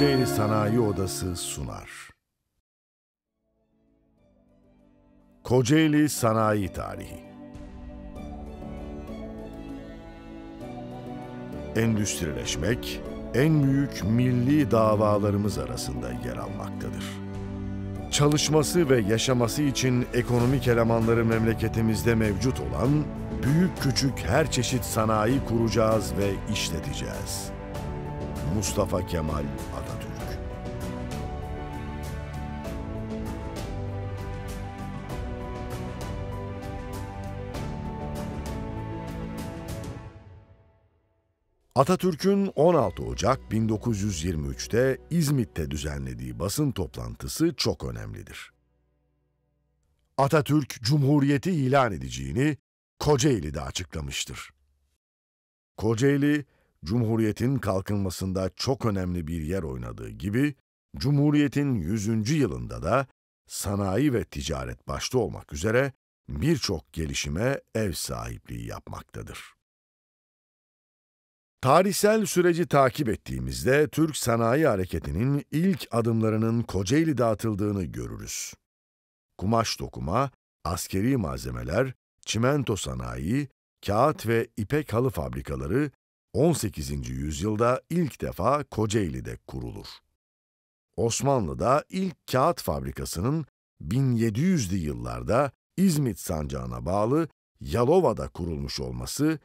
Kocaeli Sanayi Odası sunar. Kocaeli Sanayi Tarihi Endüstrileşmek, en büyük milli davalarımız arasında yer almaktadır. Çalışması ve yaşaması için ekonomik elemanları memleketimizde mevcut olan büyük küçük her çeşit sanayi kuracağız ve işleteceğiz. Mustafa Kemal Atatürk'ün 16 Ocak 1923'te İzmit'te düzenlediği basın toplantısı çok önemlidir. Atatürk Cumhuriyeti ilan edeceğini Kocaeli'de açıklamıştır. Kocaeli, Cumhuriyet'in kalkınmasında çok önemli bir yer oynadığı gibi, Cumhuriyet'in 100. yılında da sanayi ve ticaret başta olmak üzere birçok gelişime ev sahipliği yapmaktadır. Tarihsel süreci takip ettiğimizde Türk sanayi hareketinin ilk adımlarının Kocaeli'de atıldığını görürüz. Kumaş dokuma, askeri malzemeler, çimento sanayi, kağıt ve ipek halı fabrikaları 18. yüzyılda ilk defa Kocaeli'de kurulur. Osmanlı'da ilk kağıt fabrikasının 1700'lü yıllarda İzmit sancağına bağlı Yalova'da kurulmuş olması,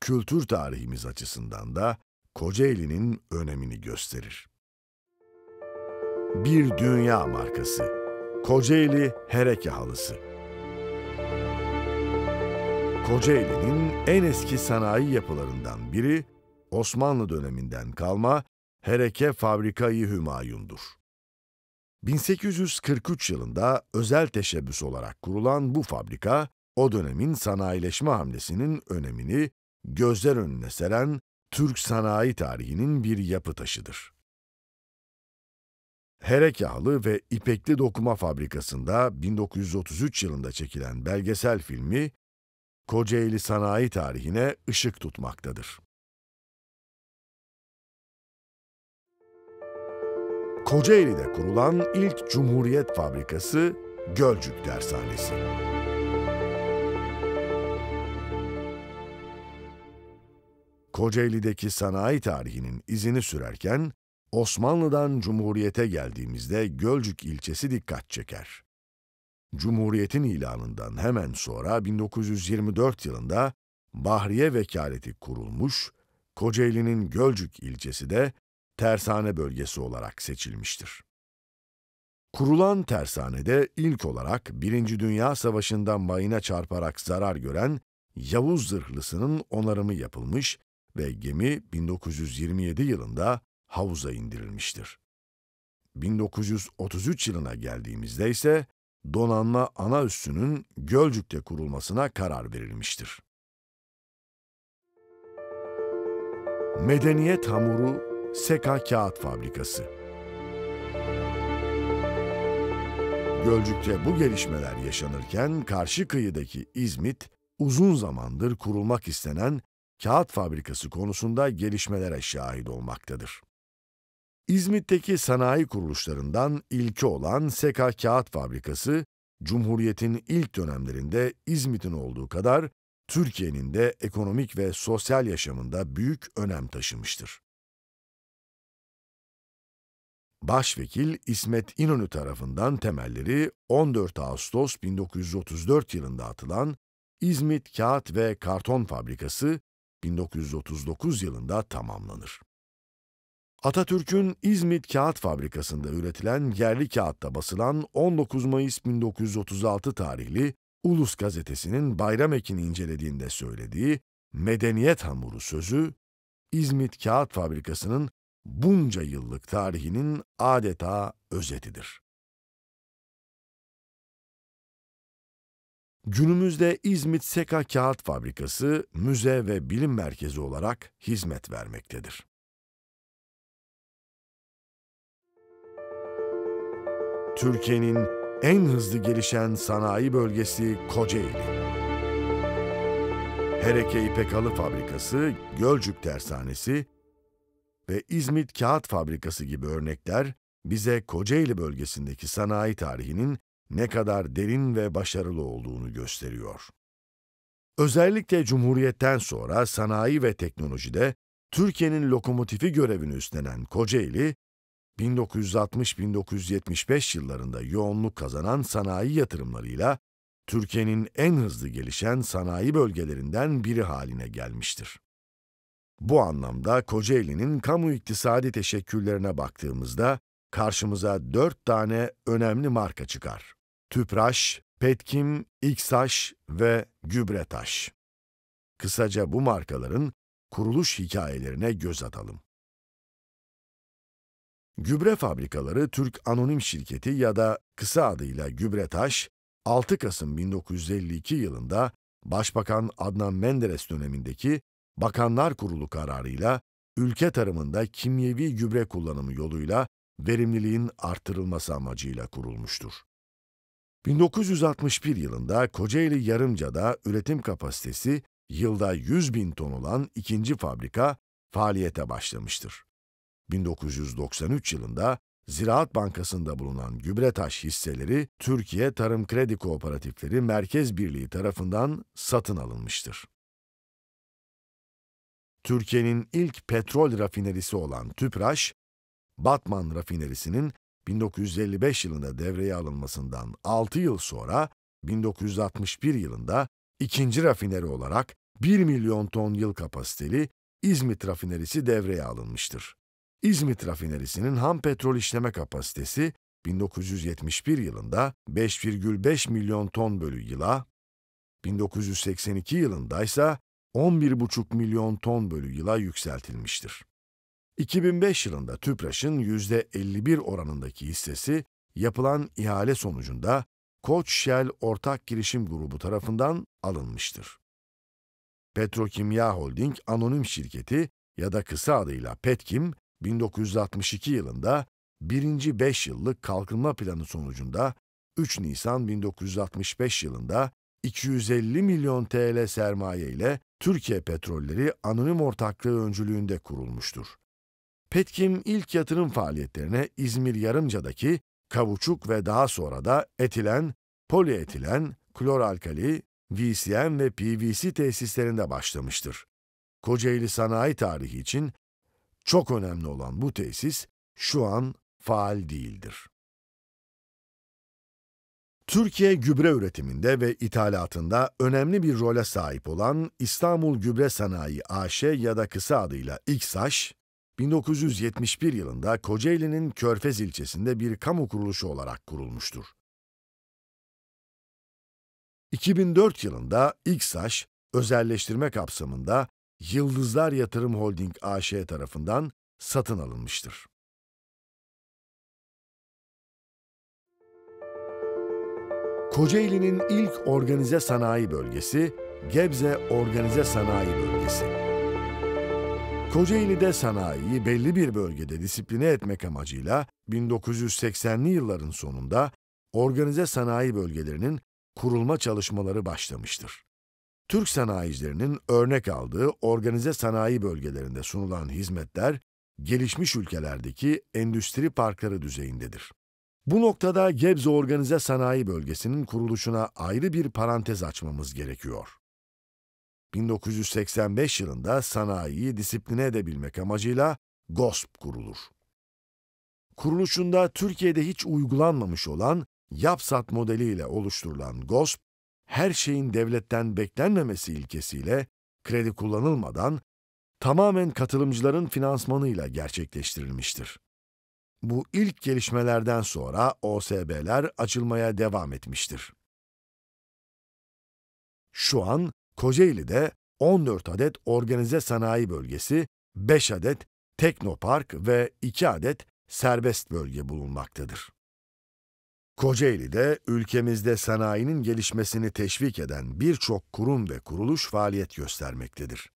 kültür tarihimiz açısından da Kocaeli'nin önemini gösterir. Bir dünya markası Kocaeli Hereke Halısı Kocaeli'nin en eski sanayi yapılarından biri Osmanlı döneminden kalma Hereke Fabrikayı Hümayun'dur. 1843 yılında özel teşebbüs olarak kurulan bu fabrika, o dönemin sanayileşme hamlesinin önemini gözler önüne seren Türk sanayi tarihinin bir yapı taşıdır. Hereke Halı ve İpekli Dokuma Fabrikası'nda 1933 yılında çekilen belgesel filmi, Kocaeli sanayi tarihine ışık tutmaktadır. Kocaeli'de kurulan ilk Cumhuriyet Fabrikası Gölcük Dershanesi. Kocaeli'deki sanayi tarihinin izini sürerken Osmanlı'dan Cumhuriyet'e geldiğimizde Gölcük ilçesi dikkat çeker. Cumhuriyet'in ilanından hemen sonra 1924 yılında Bahriye Vekaleti kurulmuş, Kocaeli'nin Gölcük ilçesi de tersane bölgesi olarak seçilmiştir. Kurulan tersanede ilk olarak Birinci Dünya Savaşı'nda mayına çarparak zarar gören Yavuz zırhlısının onarımı yapılmış ve gemi 1927 yılında havuza indirilmiştir. 1933 yılına geldiğimizde ise donanma ana üssünün Gölcük'te kurulmasına karar verilmiştir. Medeniyet Hamuru Seka Kağıt Fabrikası Gölcük'te bu gelişmeler yaşanırken karşı kıyıdaki İzmit, uzun zamandır kurulmak istenen kağıt fabrikası konusunda gelişmelere şahit olmaktadır. İzmit'teki sanayi kuruluşlarından ilki olan Seka Kağıt Fabrikası, Cumhuriyet'in ilk dönemlerinde İzmit'in olduğu kadar Türkiye'nin de ekonomik ve sosyal yaşamında büyük önem taşımıştır. Başvekil İsmet İnönü tarafından temelleri 14 Ağustos 1934 yılında atılan İzmit Kağıt ve Karton Fabrikası 1939 yılında tamamlanır. Atatürk'ün İzmit Kağıt Fabrikası'nda üretilen yerli kağıtta basılan 19 Mayıs 1936 tarihli Ulus Gazetesi'nin bayram ekini incelediğinde söylediği medeniyet hamuru sözü, İzmit Kağıt Fabrikası'nın bunca yıllık tarihinin adeta özetidir. Günümüzde İzmit Seka Kağıt Fabrikası müze ve bilim merkezi olarak hizmet vermektedir. Türkiye'nin en hızlı gelişen sanayi bölgesi Kocaeli. Hereke İpek Halı Fabrikası, Gölcük Tersanesi, ve İzmit Kağıt Fabrikası gibi örnekler bize Kocaeli bölgesindeki sanayi tarihinin ne kadar derin ve başarılı olduğunu gösteriyor. Özellikle Cumhuriyet'ten sonra sanayi ve teknolojide Türkiye'nin lokomotifi görevini üstlenen Kocaeli, 1960-1975 yıllarında yoğunluk kazanan sanayi yatırımlarıyla Türkiye'nin en hızlı gelişen sanayi bölgelerinden biri haline gelmiştir. Bu anlamda Kocaeli'nin kamu iktisadi teşekküllerine baktığımızda karşımıza dört tane önemli marka çıkar. Tüpraş, Petkim, İksaş ve Gübretaş. Kısaca bu markaların kuruluş hikayelerine göz atalım. Gübre fabrikaları Türk Anonim Şirketi ya da kısa adıyla Gübretaş, 6 Kasım 1952 yılında Başbakan Adnan Menderes dönemindeki Bakanlar Kurulu kararıyla ülke tarımında kimyevi gübre kullanımı yoluyla verimliliğin artırılması amacıyla kurulmuştur. 1961 yılında Kocaeli Yarımca'da üretim kapasitesi yılda 100 bin ton olan ikinci fabrika faaliyete başlamıştır. 1993 yılında Ziraat Bankası'nda bulunan Gübretaş hisseleri Türkiye Tarım Kredi Kooperatifleri Merkez Birliği tarafından satın alınmıştır. Türkiye'nin ilk petrol rafinerisi olan Tüpraş, Batman rafinerisinin 1955 yılında devreye alınmasından 6 yıl sonra 1961 yılında ikinci rafineri olarak 1 milyon ton yıl kapasiteli İzmit rafinerisi devreye alınmıştır. İzmit rafinerisinin ham petrol işleme kapasitesi 1971 yılında 5,5 milyon ton bölü yıla, 1982 yılında ise 11,5 milyon ton bölü yıla yükseltilmiştir. 2005 yılında TÜPRAŞ'ın %51 oranındaki hissesi yapılan ihale sonucunda Koç Shell Ortak Girişim Grubu tarafından alınmıştır. Petrokimya Holding Anonim Şirketi ya da kısa adıyla Petkim, 1962 yılında birinci 5 yıllık kalkınma planı sonucunda 3 Nisan 1965 yılında 250 milyon TL sermaye ile Türkiye Petrolleri Anonim Ortaklığı öncülüğünde kurulmuştur. Petkim ilk yatırım faaliyetlerine İzmir Yarımca'daki kavuçuk ve daha sonra da etilen, polietilen, kloralkali, VCM ve PVC tesislerinde başlamıştır. Kocaeli sanayi tarihi için çok önemli olan bu tesis şu an faal değildir. Türkiye gübre üretiminde ve ithalatında önemli bir role sahip olan İstanbul Gübre Sanayi AŞ ya da kısa adıyla İKSAŞ, 1971 yılında Kocaeli'nin Körfez ilçesinde bir kamu kuruluşu olarak kurulmuştur. 2004 yılında İKSAŞ, özelleştirme kapsamında Yıldızlar Yatırım Holding AŞ tarafından satın alınmıştır. Kocaeli'nin ilk organize sanayi bölgesi, Gebze Organize Sanayi Bölgesi. Kocaeli'de sanayiyi belli bir bölgede disipline etmek amacıyla 1980'li yılların sonunda organize sanayi bölgelerinin kurulma çalışmaları başlamıştır. Türk sanayicilerinin örnek aldığı organize sanayi bölgelerinde sunulan hizmetler, gelişmiş ülkelerdeki endüstri parkları düzeyindedir. Bu noktada Gebze Organize Sanayi Bölgesi'nin kuruluşuna ayrı bir parantez açmamız gerekiyor. 1985 yılında sanayiyi disipline edebilmek amacıyla GOSP kurulur. Kuruluşunda Türkiye'de hiç uygulanmamış olan YAPSAT modeliyle oluşturulan GOSP, her şeyin devletten beklenmemesi ilkesiyle kredi kullanılmadan tamamen katılımcıların finansmanıyla gerçekleştirilmiştir. Bu ilk gelişmelerden sonra OSB'ler açılmaya devam etmiştir. Şu an Kocaeli'de 14 adet organize sanayi bölgesi, 5 adet teknopark ve 2 adet serbest bölge bulunmaktadır. Kocaeli'de ülkemizde sanayinin gelişmesini teşvik eden birçok kurum ve kuruluş faaliyet göstermektedir.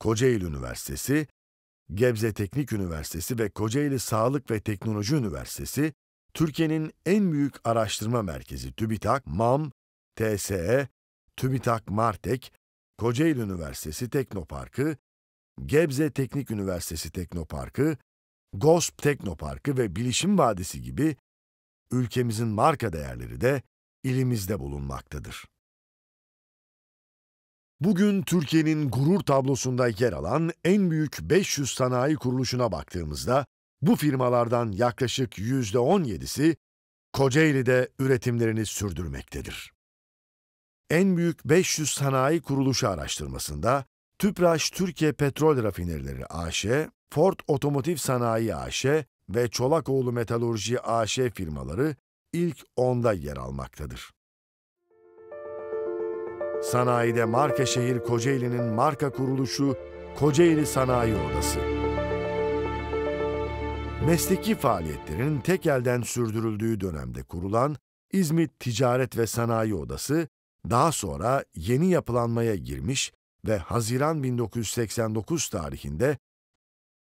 Kocaeli Üniversitesi, Gebze Teknik Üniversitesi ve Kocaeli Sağlık ve Teknoloji Üniversitesi, Türkiye'nin en büyük araştırma merkezi TÜBİTAK, MAM, TSE, TÜBİTAK Martek, Kocaeli Üniversitesi Teknoparkı, Gebze Teknik Üniversitesi Teknoparkı, GOSP Teknoparkı ve Bilişim Vadisi gibi ülkemizin marka değerleri de ilimizde bulunmaktadır. Bugün Türkiye'nin gurur tablosunda yer alan en büyük 500 sanayi kuruluşuna baktığımızda bu firmalardan yaklaşık %17'si Kocaeli'de üretimlerini sürdürmektedir. En büyük 500 sanayi kuruluşu araştırmasında Tüpraş Türkiye Petrol Rafinerileri AŞ, Ford Otomotiv Sanayi AŞ ve Çolakoğlu Metalurji AŞ firmaları ilk 10'da yer almaktadır. Sanayide marka şehir Kocaeli'nin marka kuruluşu Kocaeli Sanayi Odası. Mesleki faaliyetlerin tek elden sürdürüldüğü dönemde kurulan İzmit Ticaret ve Sanayi Odası, daha sonra yeni yapılanmaya girmiş ve Haziran 1989 tarihinde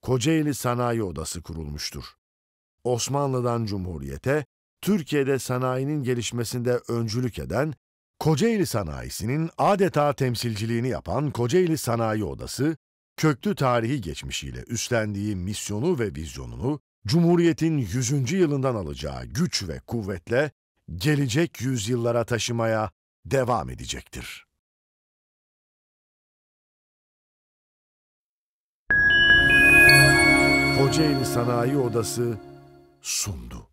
Kocaeli Sanayi Odası kurulmuştur. Osmanlı'dan Cumhuriyete, Türkiye'de sanayinin gelişmesinde öncülük eden, Kocaeli sanayisinin adeta temsilciliğini yapan Kocaeli Sanayi Odası, köklü tarihi geçmişiyle üstlendiği misyonu ve vizyonunu, Cumhuriyet'in 100. yılından alacağı güç ve kuvvetle gelecek yüzyıllara taşımaya devam edecektir. Kocaeli Sanayi Odası sundu.